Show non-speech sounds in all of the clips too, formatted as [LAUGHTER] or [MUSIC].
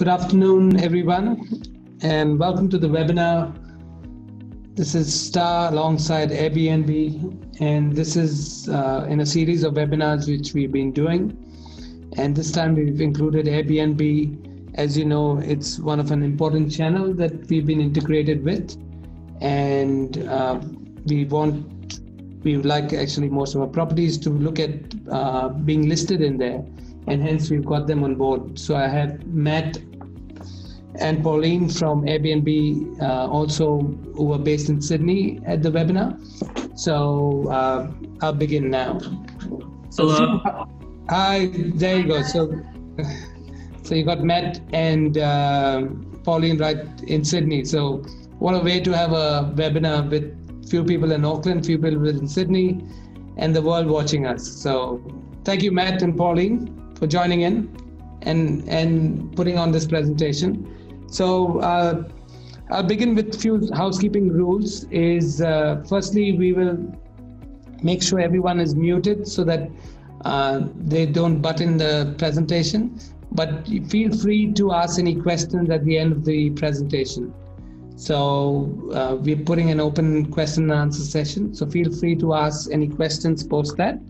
Good afternoon, everyone, and welcome to the webinar. This is STAAH alongside Airbnb, and this is uh, in a series of webinars which we've been doing. And this time we've included Airbnb. As you know, it's one of an important channel that we've been integrated with, and uh, we want we would like actually most of our properties to look at uh, being listed in there and hence we've got them on board. So I have Matt and Pauline from Airbnb, uh, also who are based in Sydney at the webinar. So uh, I'll begin now. Hello. hi, there you go. So, [LAUGHS] so you got Matt and uh, Pauline right in Sydney. So what a way to have a webinar with few people in Auckland, few people in Sydney, and the world watching us. So thank you, Matt and Pauline, for joining in and and putting on this presentation. So uh, I'll begin with a few housekeeping rules. Is uh, firstly we will make sure everyone is muted so that uh, they don't butt in the presentation. But feel free to ask any questions at the end of the presentation. So uh, we're putting an open question and answer session. So feel free to ask any questions post that.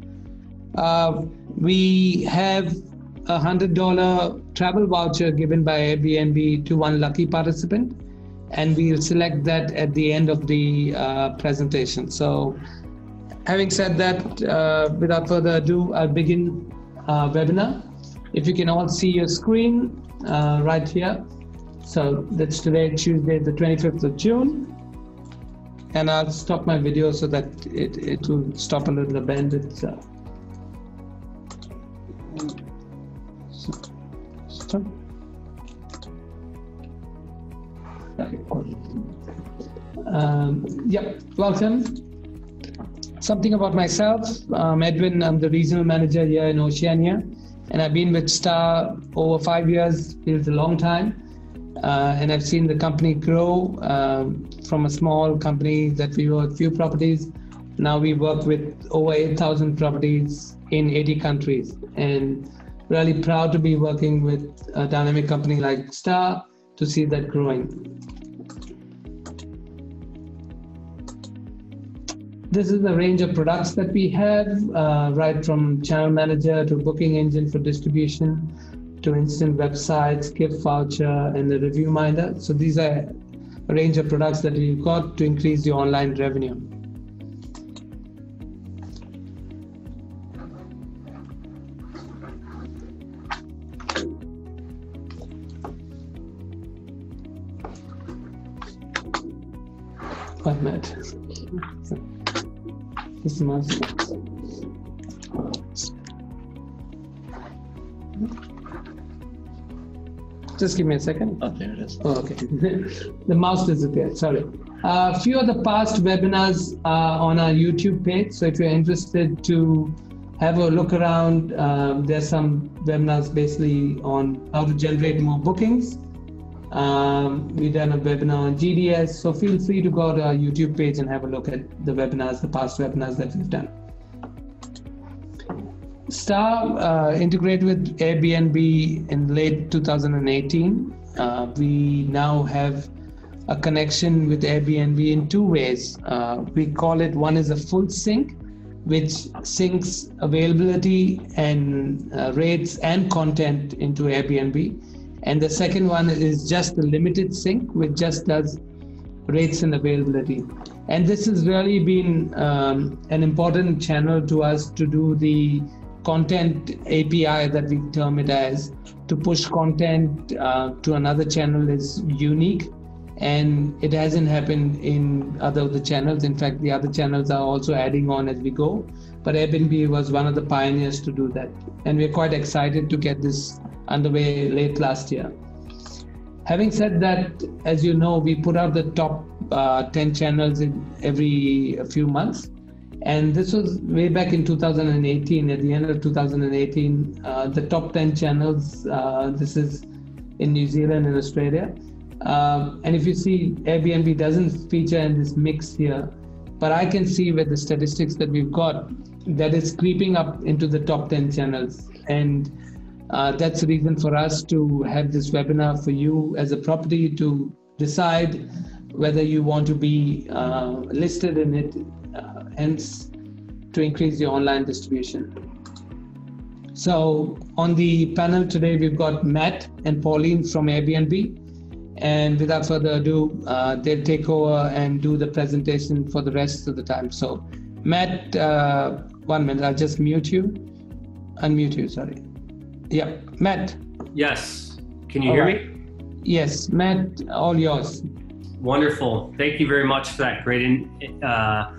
Uh, we have a hundred dollar travel voucher given by Airbnb to one lucky participant, and we'll select that at the end of the uh, presentation. So, having said that, uh, without further ado, I'll begin our webinar. If you can all see your screen uh, right here. So that's today, Tuesday, the 25th of June. And I'll stop my video so that it, it will stop a little bend itself. Um, yep, welcome. Something about myself. I'm Edwin. I'm the regional manager here in Oceania, and I've been with STAAH over five years. It's a long time, uh, and I've seen the company grow um, from a small company that we were a few properties. Now we work with over 8,000 properties in 80 countries, and really proud to be working with a dynamic company like STAAH to see that growing. This is the range of products that we have, uh, right from channel manager to booking engine for distribution to instant websites, gift voucher, and the review minder. So these are a range of products that we've got to increase the online revenue. This. Just give me a second. Oh, there it is. Oh, okay. [LAUGHS] the mouse disappeared. Sorry. A uh, few of the past webinars are on our YouTube page. So if you're interested to have a look around, um, there's some webinars basically on how to generate more bookings. Um, we've done a webinar on GDS. So feel free to go to our YouTube page and have a look at the webinars, the past webinars that we've done. STAAH uh, integrated with Airbnb in late 2018. Uh, we now have a connection with Airbnb in two ways. Uh, we call it one is a full sync, which syncs availability and uh, rates and content into Airbnb. And the second one is just the limited sync, which just does rates and availability. And this has really been um, an important channel to us to do the content API that we term it as to push content uh, to another channel is unique and it hasn't happened in other of the channels. In fact, the other channels are also adding on as we go. But Airbnb was one of the pioneers to do that. And we're quite excited to get this underway late last year. Having said that, as you know, we put out the top uh, 10 channels every few months. And this was way back in 2018, at the end of 2018, uh, the top 10 channels, uh, this is in New Zealand and Australia. Um, and if you see, Airbnb doesn't feature in this mix here, but I can see with the statistics that we've got that it's creeping up into the top 10 channels. And Uh, that's the reason for us to have this webinar for you as a property to decide whether you want to be uh, listed in it, uh, hence to increase your online distribution. So on the panel today, we've got Matt and Pauline from Airbnb. And without further ado, uh, they'll take over and do the presentation for the rest of the time. So Matt, uh, one minute, I'll just mute you. Unmute you, sorry. Yeah, Matt. Yes. Can you all hear right. me? Yes, Matt, all yours. Wonderful. Thank you very much for that great in, uh,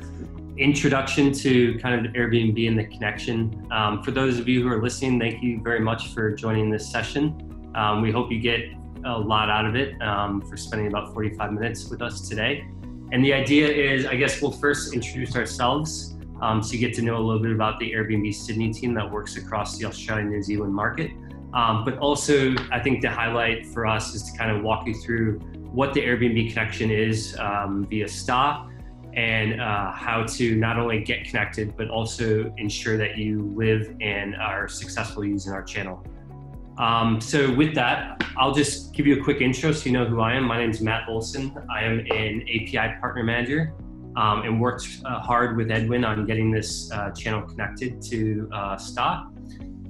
introduction to kind of Airbnb and the connection. Um, for those of you who are listening, thank you very much for joining this session. Um, we hope you get a lot out of it um, for spending about 45 minutes with us today. And the idea is, I guess we'll first introduce ourselves um, so you get to know a little bit about the Airbnb Sydney team that works across the Australia New Zealand market. Um, but also, I think the highlight for us is to kind of walk you through what the Airbnb connection is um, via STAAH and uh, how to not only get connected, but also ensure that you live and are successful using our channel. Um, so with that, I'll just give you a quick intro so you know who I am. My name is Matt Olson. I am an API partner manager um, and worked uh, hard with Edwin on getting this uh, channel connected to uh.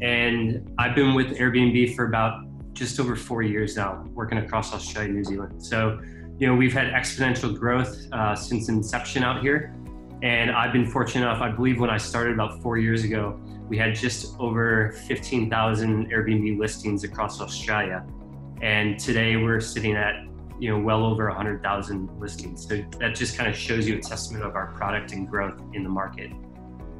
And I've been with Airbnb for about just over four years now, working across Australia and New Zealand. So, you know, we've had exponential growth uh, since inception out here. And I've been fortunate enough, I believe when I started about four years ago, we had just over 15,000 Airbnb listings across Australia. And today we're sitting at, you know, well over 100,000 listings. So that just kind of shows you a testament of our product and growth in the market.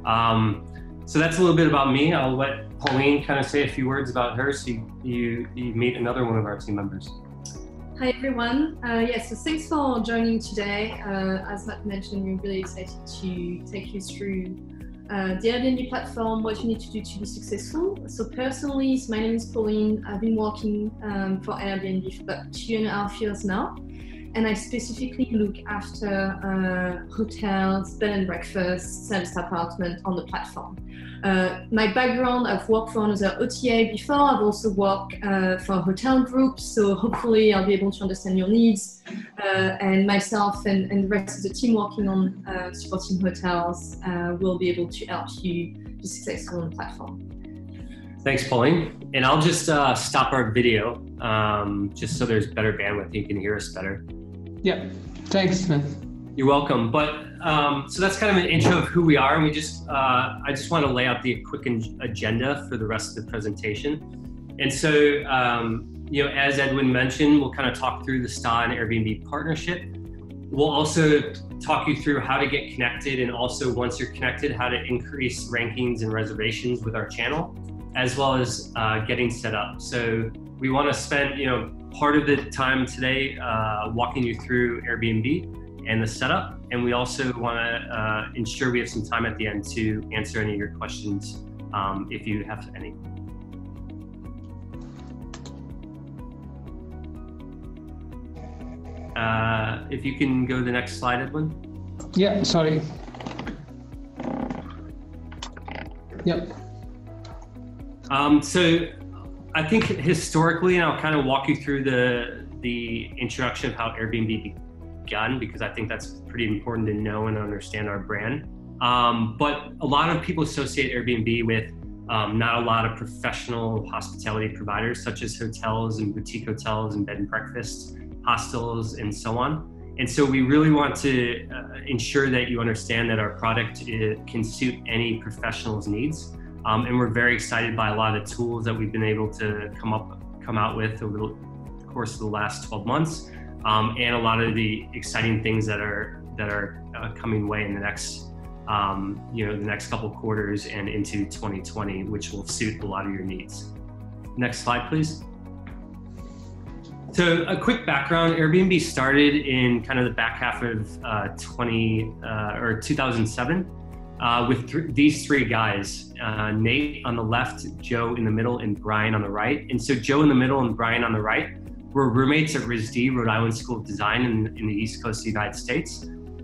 Um, so that's a little bit about me. I'll let Pauline kind of say a few words about her so you, you, you meet another one of our team members. Hi everyone. Uh, yes, yeah, so thanks for joining today. Uh, as Matt mentioned, we're really excited to take you through uh, the Airbnb platform, what you need to do to be successful. So personally, my name is Pauline. I've been working um, for Airbnb for about two and a half years now and I specifically look after uh, hotels, bed and breakfast, service apartment on the platform. Uh, my background, I've worked for another OTA before. I've also worked uh, for hotel groups, so hopefully I'll be able to understand your needs. Uh, and myself and, and, the rest of the team working on uh, supporting hotels uh, will be able to help you be successful on the platform. Thanks, Pauline. And I'll just stop our video um, just so there's better bandwidth. You can hear us better. Yeah, thanks, man. You're welcome. But um, so that's kind of an intro of who we are, and we just uh, I just want to lay out the quick agenda for the rest of the presentation. And so, um, you know, as Edwin mentioned, we'll kind of talk through the STAAH and Airbnb partnership. We'll also talk you through how to get connected, and also once you're connected, how to increase rankings and reservations with our channel, as well as uh, getting set up. So we want to spend, you know, part of the time today uh, walking you through Airbnb and the setup. And we also want to uh, ensure we have some time at the end to answer any of your questions um, if you have any. Uh, if you can go to the next slide, Edwin. Yeah, sorry. Yep. Um, so I think historically, and I'll kind of walk you through the the introduction of how Airbnb began because I think that's pretty important to know and understand our brand. Um, but a lot of people associate Airbnb with um, not a lot of professional hospitality providers, such as hotels and boutique hotels and bed and breakfasts, hostels, and so on. And so we really want to uh, ensure that you understand that our product uh, can suit any professional's needs. Um, and we're very excited by a lot of the tools that we've been able to come up, come out with over the course of the last 12 months, um, and a lot of the exciting things that are that are uh, coming way in the next, um, you know, the next couple quarters and into 2020, which will suit a lot of your needs. Next slide, please. So a quick background, Airbnb started in kind of the back half of uh, 20 uh, or 2007 uh, with th- these three guys uh, Nate on the left, Joe in the middle, and Brian on the right. And so, Joe in the middle and Brian on the right were roommates at RISD, Rhode Island School of Design, in, in the East Coast of the United States.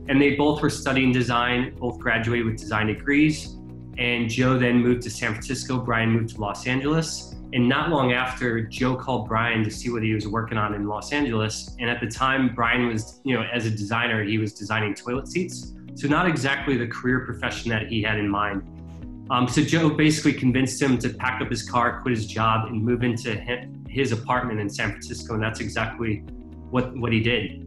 And they both were studying design, both graduated with design degrees. And Joe then moved to San Francisco, Brian moved to Los Angeles. And not long after, Joe called Brian to see what he was working on in Los Angeles. And at the time, Brian was, you know, as a designer, he was designing toilet seats. So not exactly the career profession that he had in mind. Um, so Joe basically convinced him to pack up his car, quit his job, and move into his apartment in San Francisco. And that's exactly what, what he did.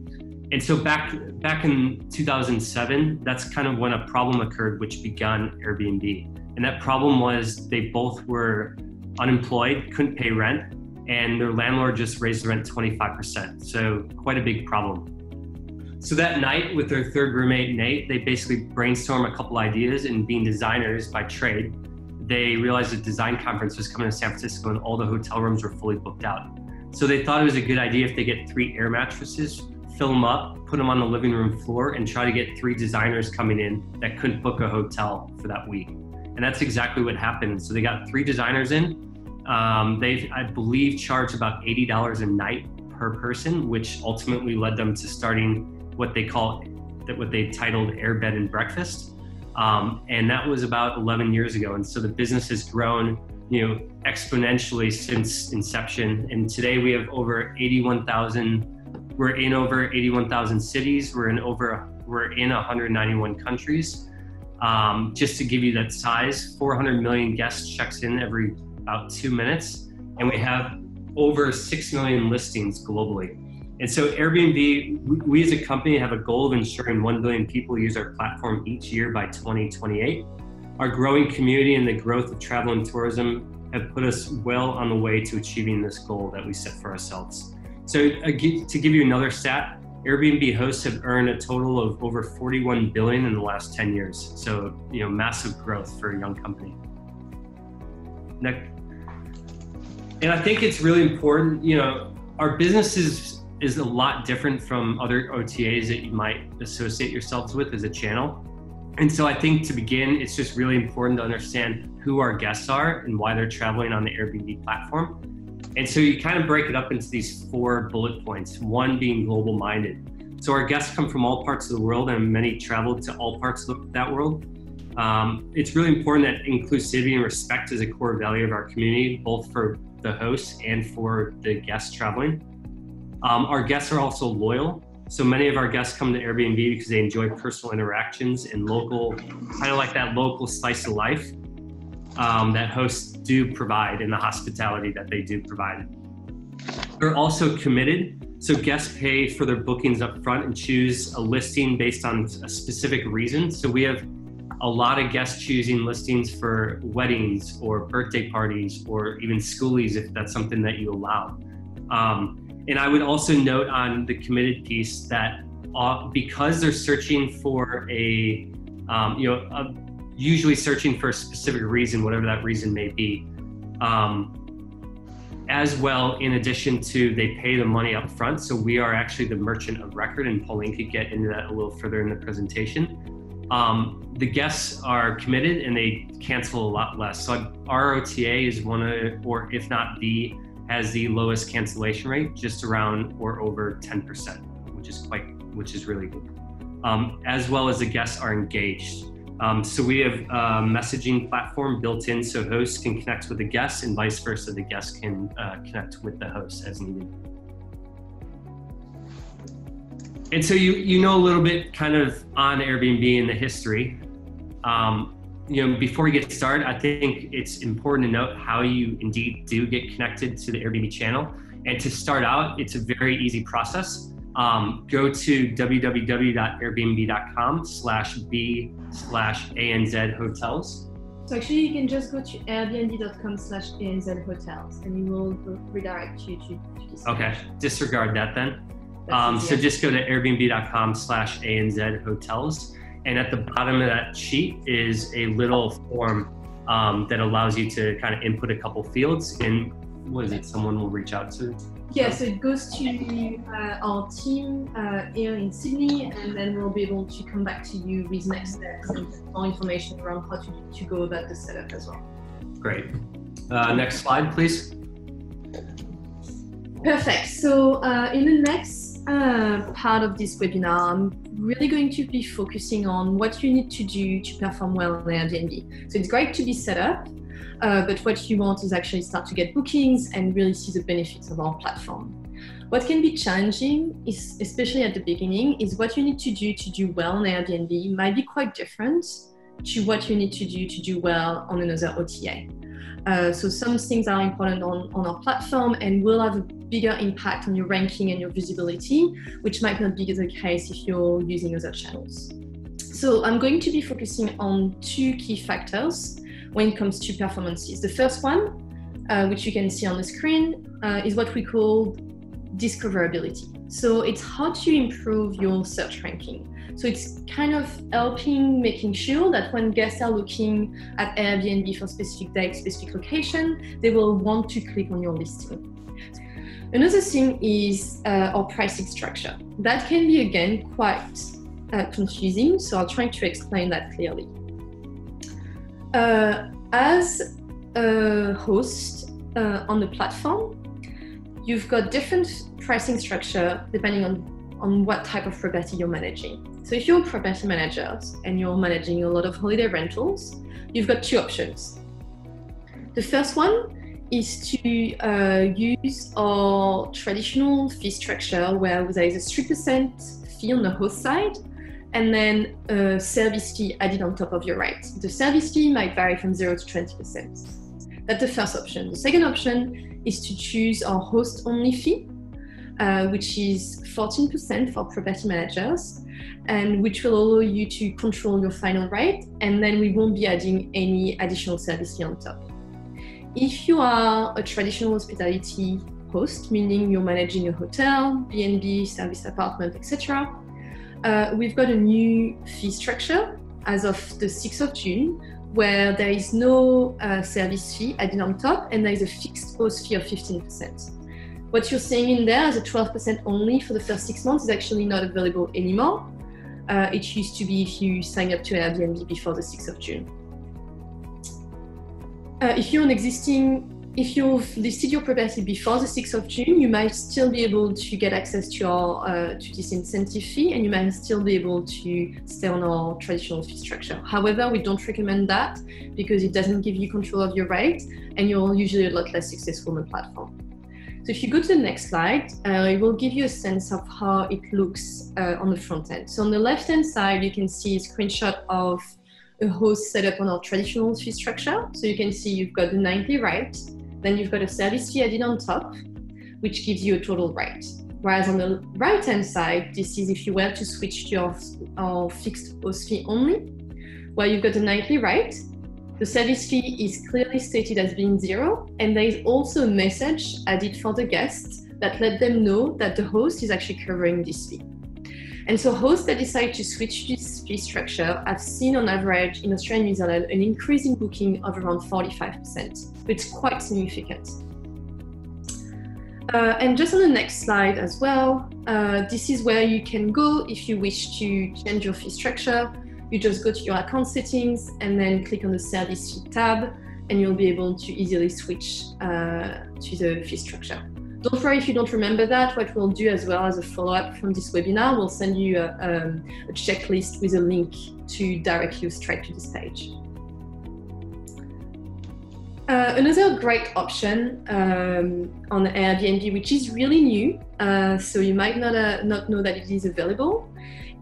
And so back back in 2007, that's kind of when a problem occurred, which began Airbnb. And that problem was they both were unemployed, couldn't pay rent, and their landlord just raised the rent 25%. So quite a big problem. So that night with their third roommate, Nate, they basically brainstorm a couple ideas and being designers by trade, they realized a design conference was coming to San Francisco and all the hotel rooms were fully booked out. So they thought it was a good idea if they get three air mattresses, fill them up, put them on the living room floor, and try to get three designers coming in that couldn't book a hotel for that week. And that's exactly what happened. So they got three designers in. Um, they, I believe, charged about $80 a night per person, which ultimately led them to starting what they call that what they titled Air Bed and Breakfast. Um, and that was about 11 years ago. And so the business has grown, you know, exponentially since inception. And today we have over 81,000. We're in over 81,000 cities. We're in over we're in 191 countries. Um, just to give you that size, 400 million guests checks in every about two minutes, and we have over 6 million listings globally. And so Airbnb, we as a company have a goal of ensuring 1 billion people use our platform each year by 2028. Our growing community and the growth of travel and tourism have put us well on the way to achieving this goal that we set for ourselves. So uh, to give you another stat, Airbnb hosts have earned a total of over 41 billion in the last 10 years. So, you know, massive growth for a young company. Next. And I think it's really important, you know, our business is is a lot different from other OTAs that you might associate yourselves with as a channel. And so I think to begin, it's just really important to understand who our guests are and why they're traveling on the Airbnb platform. And so you kind of break it up into these four bullet points, one being global minded. So our guests come from all parts of the world and many travel to all parts of that world. Um, it's really important that inclusivity and respect is a core value of our community, both for the hosts and for the guests traveling. Um, our guests are also loyal. So many of our guests come to Airbnb because they enjoy personal interactions and local, kind of like that local slice of life um, that hosts do provide and the hospitality that they do provide. They're also committed. So guests pay for their bookings up front and choose a listing based on a specific reason. So we have a lot of guests choosing listings for weddings or birthday parties or even schoolies if that's something that you allow. Um, and I would also note on the committed piece that uh, because they're searching for a, um, you know, a, usually searching for a specific reason, whatever that reason may be. Um, as well, in addition to they pay the money up front. So we are actually the merchant of record, and Pauline could get into that a little further in the presentation. Um, the guests are committed and they cancel a lot less. So our OTA is one of, or if not the, has the lowest cancellation rate, just around or over 10%, which is quite, which is really good. Um, as well as the guests are engaged. Um, so we have a messaging platform built in so hosts can connect with the guests and vice versa, the guests can uh, connect with the host as needed. And so you you know a little bit kind of on Airbnb and the history. Um, you know, before we get started, I think it's important to note how you indeed do get connected to the Airbnb channel. And to start out, it's a very easy process. Um, go to www.airbnb.com slash b slash anz hotels. So actually you can just go to airbnb.com slash anz hotels and you will redirect you to, to okay disregard that then. Um, so just go to airbnb.com slash anz hotels and at the bottom of that sheet is a little form um, that allows you to kind of input a couple fields and what is it someone will reach out to yeah, so it goes to uh, our team uh, here in Sydney, and then we'll be able to come back to you with next steps and more information around how to, to go about the setup as well. Great. Uh, next slide, please. Perfect. So, uh, in the next uh, part of this webinar, I'm really going to be focusing on what you need to do to perform well on Airbnb. So, it's great to be set up uh, but what you want is actually start to get bookings and really see the benefits of our platform. What can be challenging, is, especially at the beginning, is what you need to do to do well on Airbnb might be quite different to what you need to do to do well on another OTA. Uh, so some things are important on, on our platform and will have a bigger impact on your ranking and your visibility, which might not be the case if you're using other channels. So I'm going to be focusing on two key factors when it comes to performances. The first one, uh, which you can see on the screen, uh, is what we call discoverability. So it's how to improve your search ranking. So it's kind of helping making sure that when guests are looking at Airbnb for specific date, specific location, they will want to click on your listing. Another thing is uh, our pricing structure. That can be again quite uh, confusing, so I'll try to explain that clearly. Uh, as a host uh, on the platform, you've got different pricing structure depending on, on what type of property you're managing. So if you're a property manager and you're managing a lot of holiday rentals, you've got two options. The first one is to uh, use our traditional fee structure where there is a 3% fee on the host side and then a service fee added on top of your rate. The service fee might vary from 0 to 20%. That's the first option. The second option is to choose our host only fee, uh, which is 14% for property managers and which will allow you to control your final rate and then we won't be adding any additional service fee on top. If you are a traditional hospitality host, meaning you're managing a hotel, B&B, service apartment, etc., uh, we've got a new fee structure as of the 6th of June where there is no uh, service fee added on top and there is a fixed host fee of 15%. What you're seeing in there as a 12% only for the first six months is actually not available anymore. Uh, it used to be if you sign up to Airbnb before the 6th of June. Uh, if you're an existing, if you've listed your property before the 6th of June, you might still be able to get access to our uh, to this incentive fee, and you might still be able to stay on our traditional fee structure. However, we don't recommend that because it doesn't give you control of your rate, and you're usually a lot less successful on the platform. So if you go to the next slide, uh, it will give you a sense of how it looks uh, on the front end. So on the left-hand side, you can see a screenshot of a host set up on our traditional fee structure. So you can see you've got the nightly rate, then you've got a service fee added on top, which gives you a total rate. Whereas on the right-hand side, this is if you were to switch to your, our fixed host fee only, where you've got a nightly rate, the service fee is clearly stated as being zero, and there is also a message added for the guests that let them know that the host is actually covering this fee. And so hosts that decide to switch this fee structure have seen on average in Australia and New Zealand an increase in booking of around 45%. It's quite significant. Uh, and just on the next slide as well, uh, this is where you can go if you wish to change your fee structure you just go to your account settings and then click on the service fee tab and you'll be able to easily switch uh, to the fee structure. Don't worry if you don't remember that. What we'll do as well as a follow-up from this webinar, we'll send you a, um, a checklist with a link to direct you straight to this page. Uh, another great option um, on Airbnb, which is really new, uh, so you might not, uh, not know that it is available,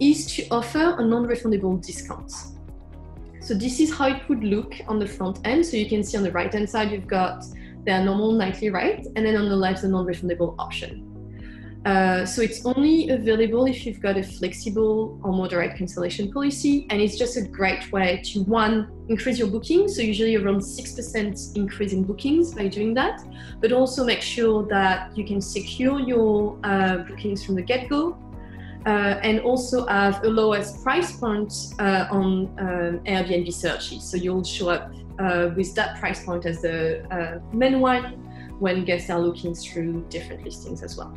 is to offer a non-refundable discount. So this is how it would look on the front end. So you can see on the right hand side, you've got their normal nightly rate, and then on the left, the non-refundable option. Uh, so it's only available if you've got a flexible or moderate cancellation policy, and it's just a great way to one increase your bookings. So usually around six percent increase in bookings by doing that, but also make sure that you can secure your uh, bookings from the get-go uh, and also have a lowest price point uh, on um, Airbnb searches. So you'll show up uh, with that price point as the uh, main one when guests are looking through different listings as well.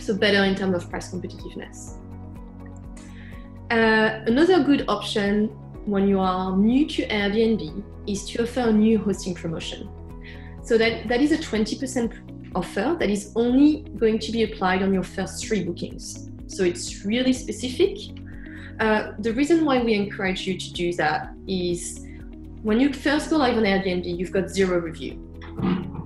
So better in terms of price competitiveness. Uh, another good option when you are new to Airbnb is to offer a new hosting promotion. So that, that is a 20% offer that is only going to be applied on your first three bookings. So it's really specific. Uh, the reason why we encourage you to do that is when you first go live on Airbnb, you've got zero review.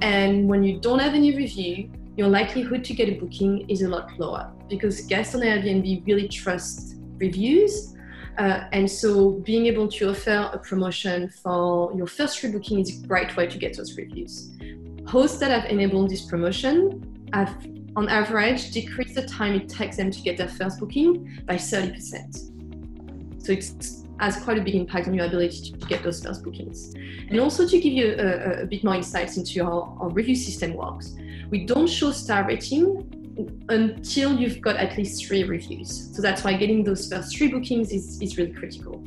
And when you don't have any review, your likelihood to get a booking is a lot lower because guests on Airbnb really trust reviews. Uh, and so being able to offer a promotion for your first free booking is a great way to get those reviews. Hosts that have enabled this promotion have, on average, decreased the time it takes them to get their first booking by 30%. So it's has quite a big impact on your ability to get those first bookings. And also to give you a, a bit more insights into how our review system works, we don't show star rating until you've got at least three reviews. So that's why getting those first three bookings is, is really critical.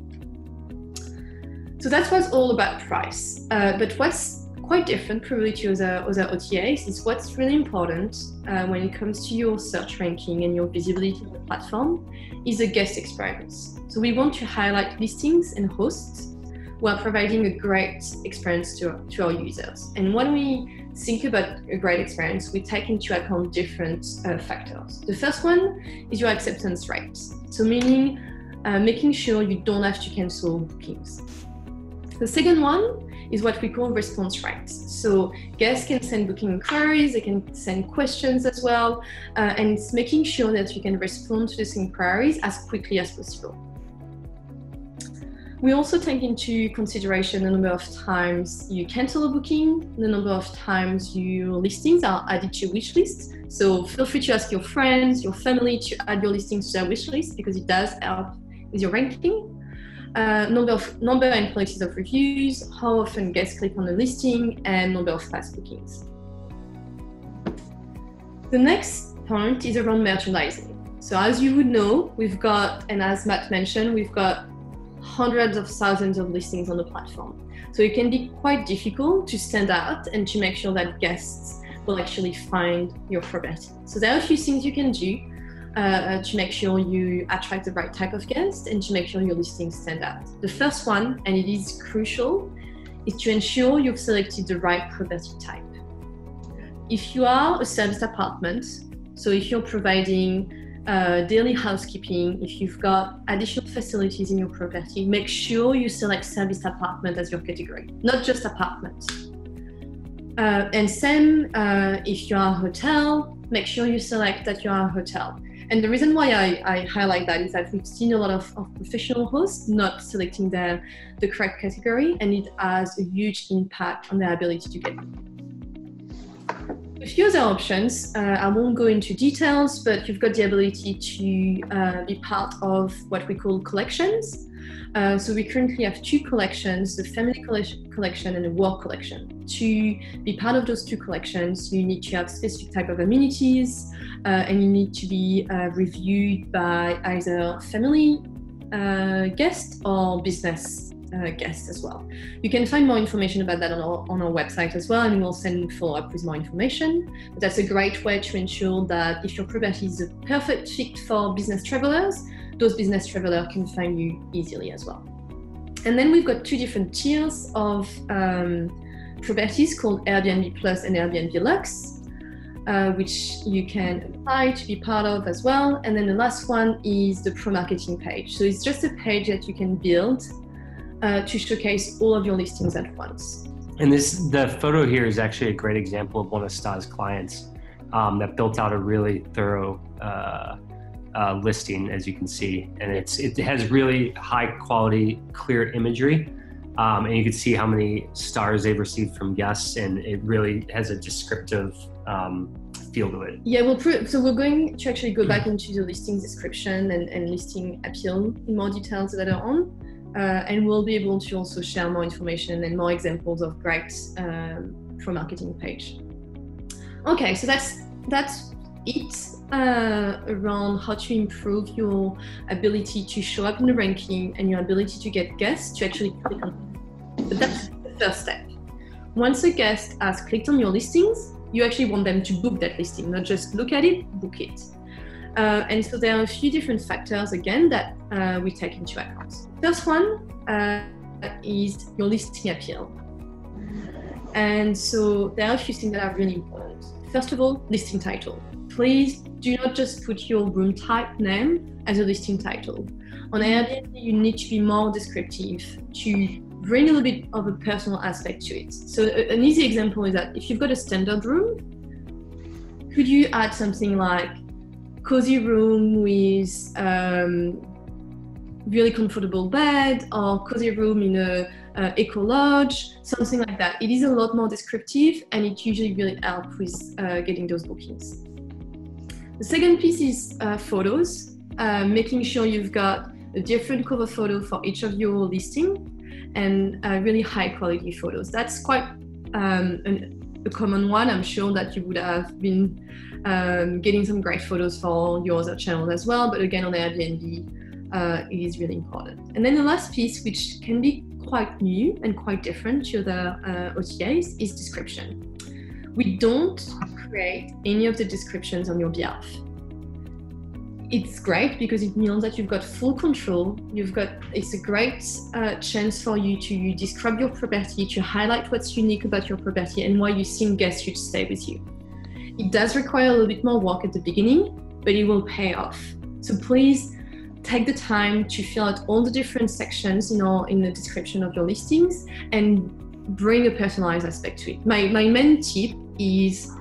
So that was all about price. Uh, but what's quite different probably to other, other OTAs is what's really important uh, when it comes to your search ranking and your visibility on the platform is the guest experience. So we want to highlight listings and hosts while providing a great experience to, to our users. And when we think about a great experience, we take into account different uh, factors. The first one is your acceptance rate. So meaning uh, making sure you don't have to cancel bookings. The second one is what we call response rates. So guests can send booking inquiries, they can send questions as well, uh, and it's making sure that you can respond to these inquiries as quickly as possible. We also take into consideration the number of times you cancel a booking, the number of times your listings are added to your wish list. So feel free to ask your friends, your family to add your listings to their wish list because it does help with your ranking. Uh, number of number and qualities of reviews, how often guests click on the listing, and number of fast bookings. The next point is around merchandising. So as you would know, we've got, and as Matt mentioned, we've got hundreds of thousands of listings on the platform. So it can be quite difficult to stand out and to make sure that guests will actually find your property. So there are a few things you can do uh, to make sure you attract the right type of guest and to make sure your listings stand out. The first one, and it is crucial, is to ensure you've selected the right property type. If you are a serviced apartment, so if you're providing uh, daily housekeeping, if you've got additional facilities in your property, make sure you select serviced apartment as your category, not just apartment. Uh, and same uh, if you are a hotel, make sure you select that you are a hotel. And the reason why I, I highlight that is that we've seen a lot of, of professional hosts not selecting the, the correct category, and it has a huge impact on their ability to get a few other options. Uh, I won't go into details, but you've got the ability to uh, be part of what we call collections. Uh, so we currently have two collections, the family collection and the work collection. To be part of those two collections, you need to have specific type of amenities uh, and you need to be uh, reviewed by either family uh, guest or business uh, guests as well. You can find more information about that on our, on our website as well, and we'll send follow up with more information. But that's a great way to ensure that if your property is a perfect fit for business travelers, those business travelers can find you easily as well. And then we've got two different tiers of um, properties called Airbnb Plus and Airbnb Luxe. Uh, which you can apply to be part of as well. And then the last one is the pro marketing page. So it's just a page that you can build uh, to showcase all of your listings at once. And this, the photo here is actually a great example of one of STAAH's clients um, that built out a really thorough uh, uh, listing, as you can see, and it's it has really high quality, clear imagery, um, and you can see how many stars they've received from guests, and it really has a descriptive um, feel to it. Yeah, we'll so we're going to actually go back into the listing description and, and listing appeal in more details later on. Uh, and we'll be able to also share more information and more examples of great um, pro marketing page. Okay, so that's that's it uh, around how to improve your ability to show up in the ranking and your ability to get guests to actually click on. But that's the first step. Once a guest has clicked on your listings, you actually want them to book that listing, not just look at it, book it. Uh, and so there are a few different factors again that uh, we take into account. First one uh, is your listing appeal. And so there are a few things that are really important. First of all, listing title. Please do not just put your room type name as a listing title. On Airbnb, you need to be more descriptive to bring a little bit of a personal aspect to it. So an easy example is that if you've got a standard room, could you add something like cozy room with um, really comfortable bed or cozy room in a uh, eco lodge, something like that. It is a lot more descriptive and it usually really helps with uh, getting those bookings. The second piece is uh, photos, uh, making sure you've got a different cover photo for each of your listing and uh, really high quality photos. That's quite um, an, a common one. I'm sure that you would have been um, getting some great photos for your other channels as well. But again, on Airbnb, uh, it is really important. And then the last piece, which can be quite new and quite different to the uh, OTAs, is description. We don't create any of the descriptions on your behalf it's great because it means that you've got full control. You've got it's a great uh, chance for you to describe your property, to highlight what's unique about your property and why you think guests should stay with you. It does require a little bit more work at the beginning, but it will pay off. So please take the time to fill out all the different sections you know, in the description of your listings and bring a personalized aspect to it. My, my main tip is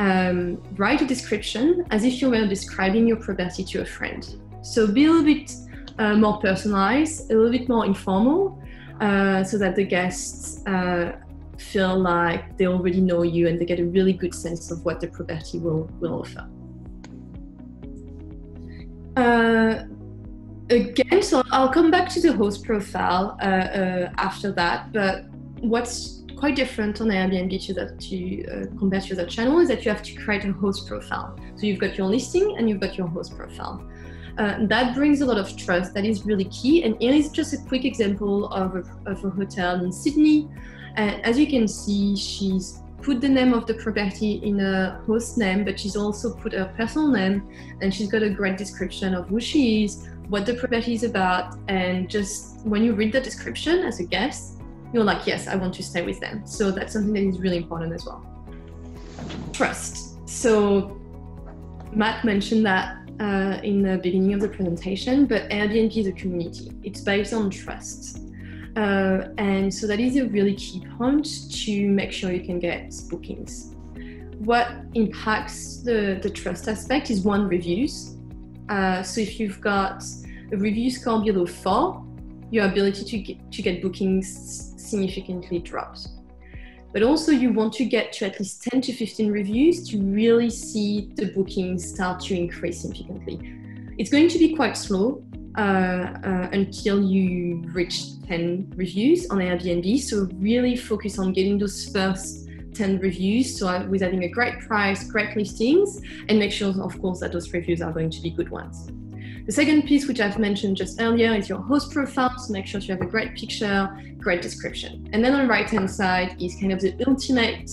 um, write a description as if you were describing your property to a friend. So be a little bit uh, more personalized, a little bit more informal, uh, so that the guests uh, feel like they already know you and they get a really good sense of what the property will, will offer. Uh, again, so I'll come back to the host profile uh, uh, after that, but what's quite different on Airbnb to that to uh, compare to the channel is that you have to create a host profile. So you've got your listing and you've got your host profile. Uh, that brings a lot of trust. That is really key. And here is just a quick example of a, of a hotel in Sydney. And as you can see, she's put the name of the property in a host name, but she's also put her personal name and she's got a great description of who she is, what the property is about, and just when you read the description as a guest, you're like, yes, I want to stay with them. So that's something that is really important as well. Trust. So Matt mentioned that uh, in the beginning of the presentation, but Airbnb is a community. It's based on trust. Uh, and so that is a really key point to make sure you can get bookings. What impacts the, the trust aspect is one reviews. Uh, so if you've got a review score below four, your ability to get, to get bookings significantly drops. But also, you want to get to at least 10 to 15 reviews to really see the bookings start to increase significantly. It's going to be quite slow uh, uh, until you reach 10 reviews on Airbnb. So, really focus on getting those first 10 reviews. So, with having a great price, great listings, and make sure, of course, that those reviews are going to be good ones. The second piece, which I've mentioned just earlier, is your host profile. So make sure you have a great picture, great description. And then on the right hand side is kind of the ultimate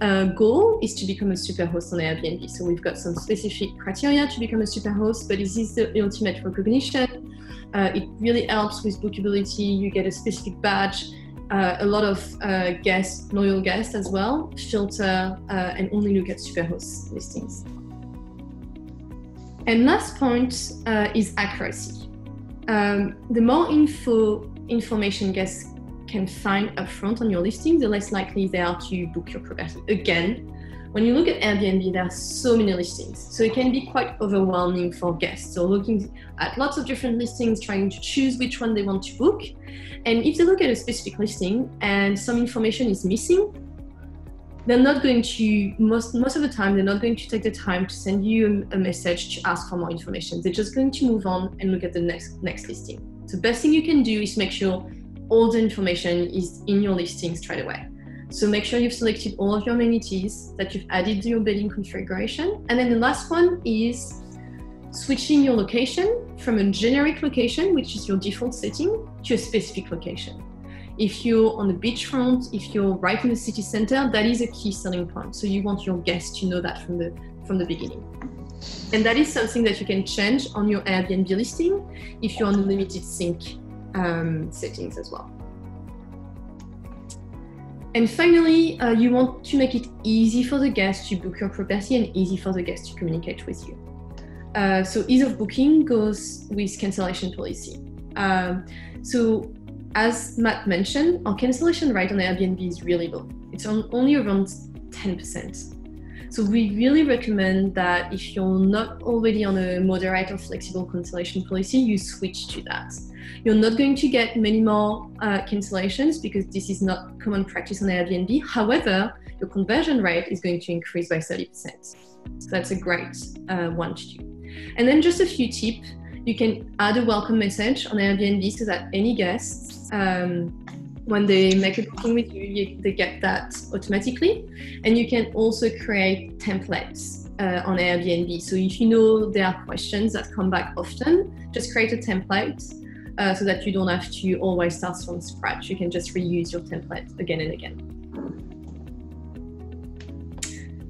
uh, goal is to become a super host on Airbnb. So we've got some specific criteria to become a super host, but this is the ultimate recognition. Uh, it really helps with bookability. You get a specific badge. Uh, a lot of uh, guests, loyal guests as well, filter uh, and only look at superhost listings. And last point uh, is accuracy. Um, the more info information guests can find upfront on your listing, the less likely they are to book your property. Again, when you look at Airbnb, there are so many listings, so it can be quite overwhelming for guests. So looking at lots of different listings, trying to choose which one they want to book, and if they look at a specific listing and some information is missing, they're not going to most most of the time they're not going to take the time to send you a, message to ask for more information. They're just going to move on and look at the next next listing. So the best thing you can do is make sure all the information is in your listing straight away. So make sure you've selected all of your amenities that you've added to your bedding configuration. And then the last one is switching your location from a generic location which is your default setting to a specific location if you're on the beachfront, if you're right in the city center, that is a key selling point. So you want your guests to know that from the from the beginning. And that is something that you can change on your Airbnb listing if you're on the limited sync um, settings as well. And finally, uh, you want to make it easy for the guest to book your property and easy for the guest to communicate with you. Uh, so ease of booking goes with cancellation policy. Um, so as Matt mentioned, our cancellation rate on Airbnb is really low. It's on, only around 10%. So we really recommend that if you're not already on a moderate or flexible cancellation policy, you switch to that. You're not going to get many more uh, cancellations because this is not common practice on Airbnb. However, your conversion rate is going to increase by 30%. So that's a great uh, one to do. And then just a few tips. You can add a welcome message on Airbnb so that any guests um, when they make a booking with you, you, they get that automatically. And you can also create templates uh, on Airbnb. So if you know there are questions that come back often, just create a template uh, so that you don't have to always start from scratch. You can just reuse your template again and again.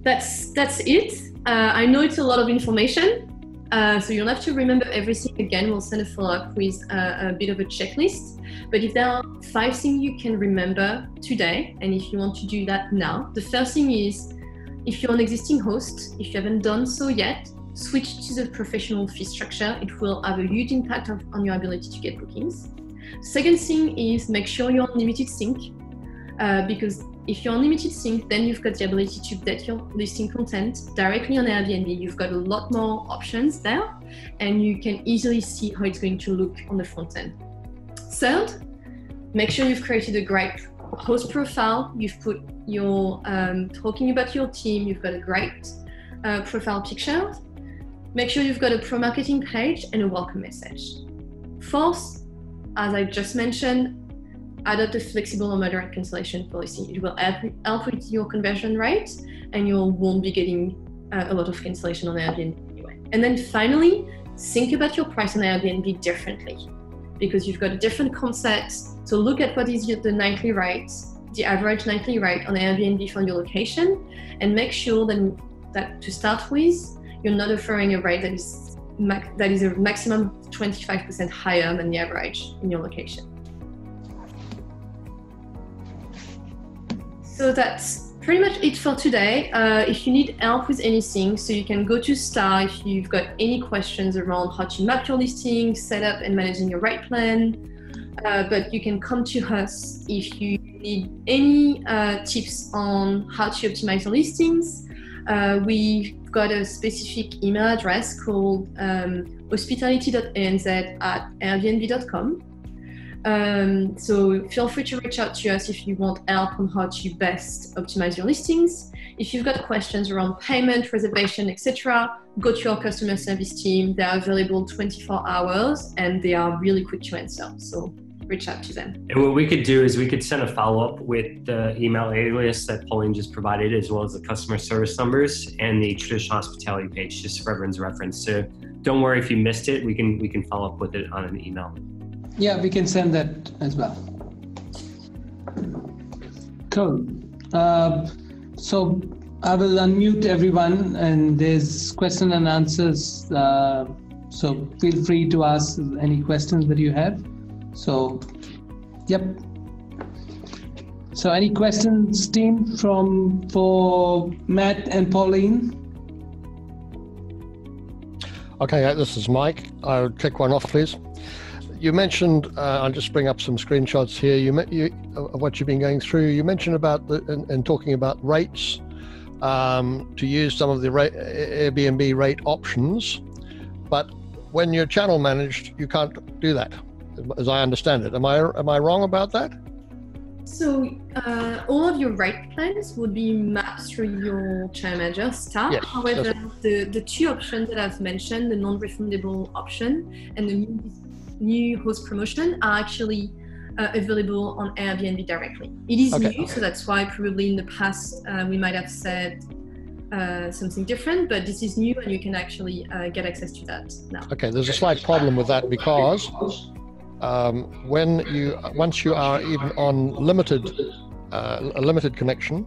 That's that's it. Uh, I know it's a lot of information, uh, so you'll have to remember everything again. We'll send a follow up with uh, a bit of a checklist. But if there are five things you can remember today, and if you want to do that now, the first thing is if you're an existing host, if you haven't done so yet, switch to the professional fee structure. It will have a huge impact on your ability to get bookings. Second thing is make sure you're on limited sync uh, because if you're on limited sync, then you've got the ability to update your listing content directly on Airbnb. You've got a lot more options there, and you can easily see how it's going to look on the front end. Third, make sure you've created a great host profile. You've put your um, talking about your team. You've got a great uh, profile picture. Make sure you've got a pro marketing page and a welcome message. Fourth, as I just mentioned, adopt a flexible or moderate cancellation policy. It will help with your conversion rate and you won't be getting uh, a lot of cancellation on Airbnb anyway. And then finally, think about your price on Airbnb differently because you've got a different concept. So look at what is the nightly rate, the average nightly rate on Airbnb for your location, and make sure that, that to start with, you're not offering a rate that is that is a maximum 25% higher than the average in your location. So that's pretty much it for today. Uh, if you need help with anything, so you can go to STAAH if you've got any questions around how to map your listing, set up and managing your rate plan. Uh, but you can come to us if you need any uh, tips on how to optimize your listings. Uh, we've got a specific email address called um, hospitality.anz at airbnb.com. Um, so feel free to reach out to us if you want help on how to best optimize your listings. If you've got questions around payment, reservation, etc., go to our customer service team. They are available 24 hours and they are really quick to answer. So reach out to them. And what we could do is we could send a follow up with the email alias that Pauline just provided, as well as the customer service numbers and the traditional hospitality page, just for everyone's reference. So don't worry if you missed it. We can we can follow up with it on an email. Yeah, we can send that as well. Cool. Uh, so I will unmute everyone, and there's question and answers. Uh, so feel free to ask any questions that you have. So, yep. So, any questions, team, from for Matt and Pauline? Okay, this is Mike. I'll check one off, please you mentioned, uh, I'll just bring up some screenshots here. You, you of what you've been going through. You mentioned about the and, and talking about rates um, to use some of the rate, Airbnb rate options, but when you're channel managed, you can't do that, as I understand it. Am I am I wrong about that? So uh, all of your rate plans would be mapped through your channel manager STAAH. Yes, However, the, the two options that I've mentioned, the non-refundable option and the new host promotion are actually uh, available on Airbnb directly. It is okay. new, so that's why probably in the past uh, we might have said uh, something different, but this is new and you can actually uh, get access to that now. Okay, there's a slight problem with that because um, when you once you are even on limited uh, a limited connection,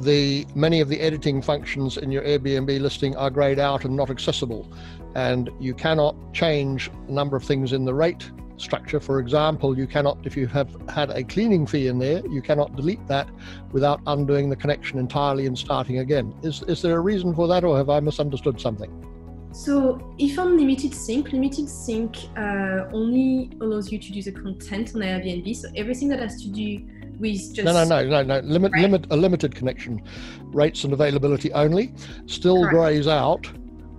the many of the editing functions in your Airbnb listing are grayed out and not accessible and you cannot change a number of things in the rate structure. For example, you cannot, if you have had a cleaning fee in there, you cannot delete that without undoing the connection entirely and starting again. Is, is there a reason for that, or have I misunderstood something? So if on limited sync, limited sync uh, only allows you to do the content on Airbnb. So everything that has to do with just No, no, no, no, no. Limit, Right. limit, a limited connection, rates and availability only. Still Correct. grays out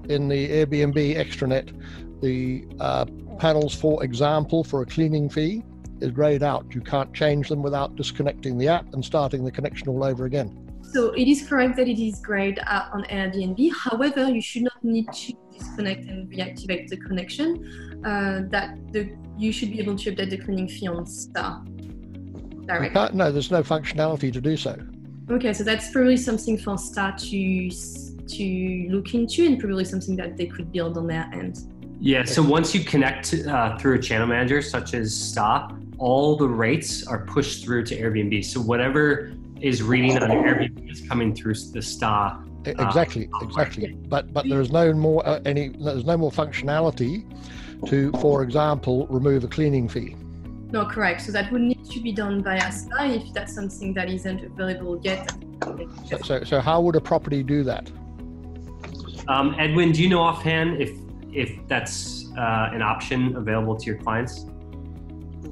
in the Airbnb extranet. The uh, panels, for example, for a cleaning fee is grayed out. You can't change them without disconnecting the app and starting the connection all over again. So it is correct that it is grayed out on Airbnb. However, you should not need to disconnect and reactivate the connection. Uh, that the you should be able to update the cleaning fee on STAAH directly. no, there's no functionality to do so. Okay, so that's probably something for STAAH to to look into, and probably something that they could build on their end. Yeah, so once you connect uh, through a channel manager such as STAAH, all the rates are pushed through to Airbnb. So whatever is reading on Airbnb is coming through the STAAH. Ah, Exactly, exactly. But but there is no more uh, any there's no more functionality to, for example, remove a cleaning fee. No, correct. So that would need to be done via STAAH if that's something that isn't available yet. So, so, so how would a property do that? Um, Edwin, do you know offhand if if that's uh, an option available to your clients?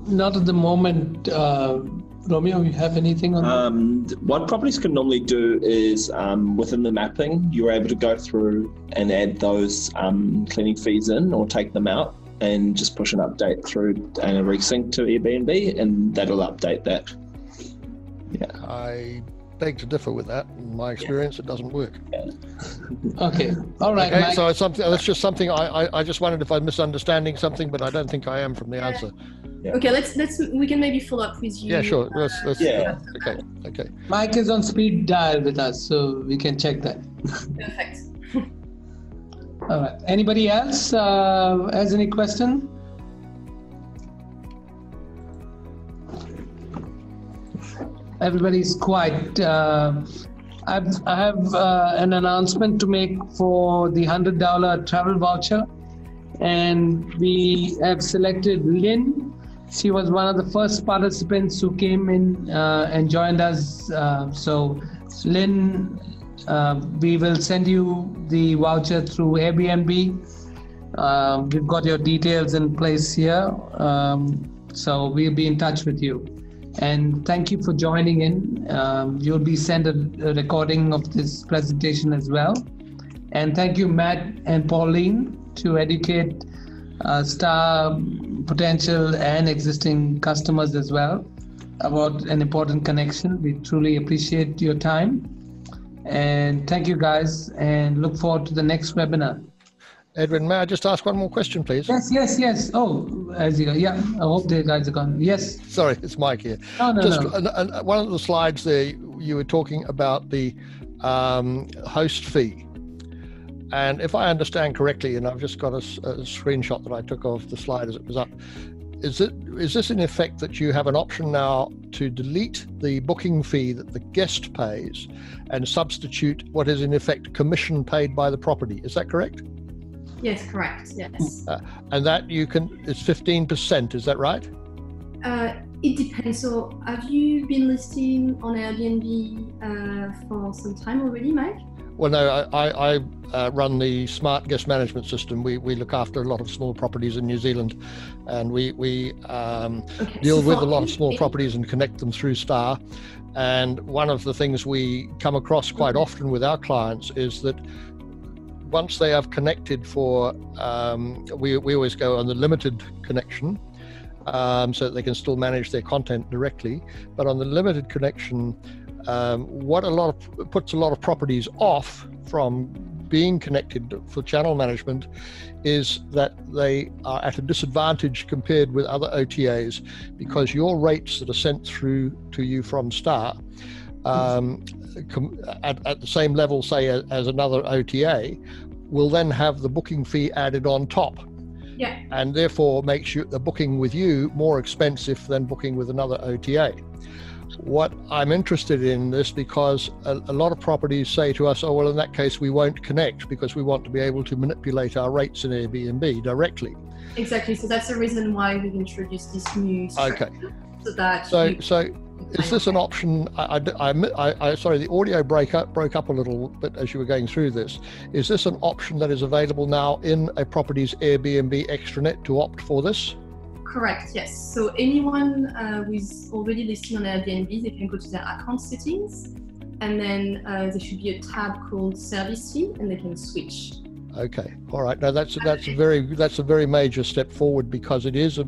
Not at the moment. Uh, Romeo, you have anything on that? Um, what properties can normally do is um, within the mapping, you're able to go through and add those um, cleaning fees in or take them out and just push an update through and a resync to Airbnb, and that'll update that. Yeah. I beg to differ with that. In my experience, it doesn't work. Okay. [LAUGHS] All right. Okay, Mike. so it's something that's just something I, I, I just wondered if I'm misunderstanding something, but I don't think I am from the Yeah. answer. Okay, let's let's we can maybe follow up with you. Yeah, sure. Let's, let's, Yeah. Okay, okay. Mike is on speed dial with us, so we can check that. Perfect. [LAUGHS] All right. Anybody else uh, has any question? Everybody's quiet. Uh, I've, I have uh, an announcement to make for the hundred dollar travel voucher, and we have selected Lynn. She was one of the first participants who came in uh, and joined us. Uh, so, Lynn, uh, we will send you the voucher through Airbnb. Um, we've got your details in place here. Um, so we'll be in touch with you. And thank you for joining in. Um, you'll be sent a, a recording of this presentation as well. And thank you, Matt and Pauline, to educate uh, STAAH potential and existing customers as well about an important connection. We truly appreciate your time. And thank you guys and look forward to the next webinar. Edwin, may I just ask one more question, please? Yes, yes, yes. Oh, as you go. Yeah, I hope the guys are gone. Yes. Sorry, it's Mike here. No, no, just no. an- an- one of the slides there, you were talking about the um, host fee. And if I understand correctly, and I've just got a screenshot that I took of the slide as it was up, is it is this in effect that you have an option now to delete the booking fee that the guest pays and substitute what is in effect commission paid by the property? Is that correct? Yes, correct. Yes. And that you can it's fifteen percent. Is that right? Uh, it depends. So, have you been listing on Airbnb uh, for some time already, Mike? Well, no, I, I, I uh, run the smart guest management system. We, we look after a lot of small properties in New Zealand, and we we um, Okay. deal so with a lot of small properties and connect them through STAAH. And one of the things we come across quite often with our clients is that once they have connected for, um, we, we always go on the limited connection um, so that they can still manage their content directly. But on the limited connection, um, what a lot of puts a lot of properties off from being connected for channel management is that they are at a disadvantage compared with other OTAs because your rates that are sent through to you from STAAH um, com- at, at the same level, say, as, as another OTA, will then have the booking fee added on top. Yeah. And therefore makes you the booking with you more expensive than booking with another OTA. What I'm interested in this because a, a lot of properties say to us, oh, well, in that case, we won't connect because we want to be able to manipulate our rates in Airbnb directly. Exactly. So that's the reason why we've introduced this new Okay. so that So, you- so is this an option? I, I, I, I, sorry, the audio break up, broke up a little bit as you were going through this. Is this an option that is available now in a property's Airbnb extranet to opt for this? Correct, yes. So anyone uh, who's already listed on Airbnb, they can go to their account settings and then uh, there should be a tab called service fee and they can switch. Okay, all right. Now that's that's a very that's a very major step forward because it is a,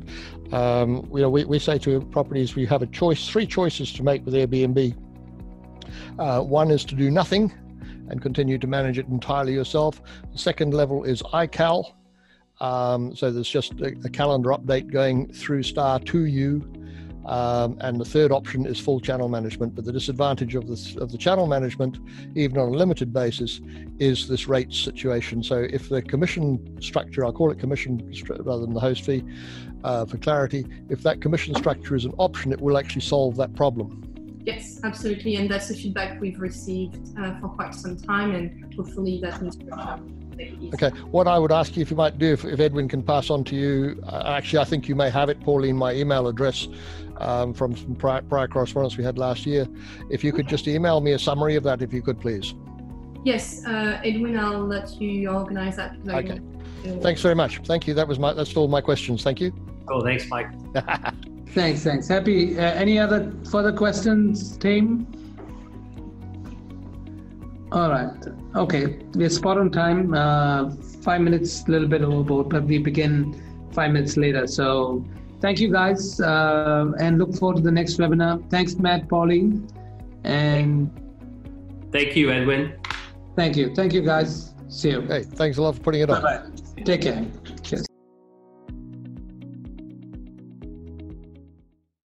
um, you know, we, we say to properties we have a choice, three choices to make with Airbnb. Uh, one is to do nothing and continue to manage it entirely yourself. The second level is iCal, um, so there's just a, a, calendar update going through STAAH to you. Um, and the third option is full channel management. But the disadvantage of this of the channel management, even on a limited basis, is this rates situation. So if the commission structure, I'll call it commission rather than the host fee, uh, for clarity, if that commission structure is an option, it will actually solve that problem. Yes, absolutely, and that's the feedback we've received uh, for quite some time, and hopefully that means. Okay, what I would ask you if you might do, if, if Edwin can pass on to you, uh, actually, I think you may have it, Pauline, my email address um, from some prior, prior, correspondence we had last year. If you could just email me a summary of that, if you could, please. Yes, uh, Edwin, I'll let you organize that. Okay. Thanks very much. Thank you. That was my. That's all my questions. Thank you. Oh, thanks, Mike. [LAUGHS] thanks, thanks. Happy. Uh, any other further questions, team? All right. Okay. We're spot on time. Uh, five minutes, a little bit overboard, but we begin five minutes later. So thank you guys uh, and look forward to the next webinar. Thanks, Matt, Pauline. And thank you, Edwin. Thank you. Thank you, guys. See you. Hey, thanks a lot for putting it on. Bye-bye. Take care.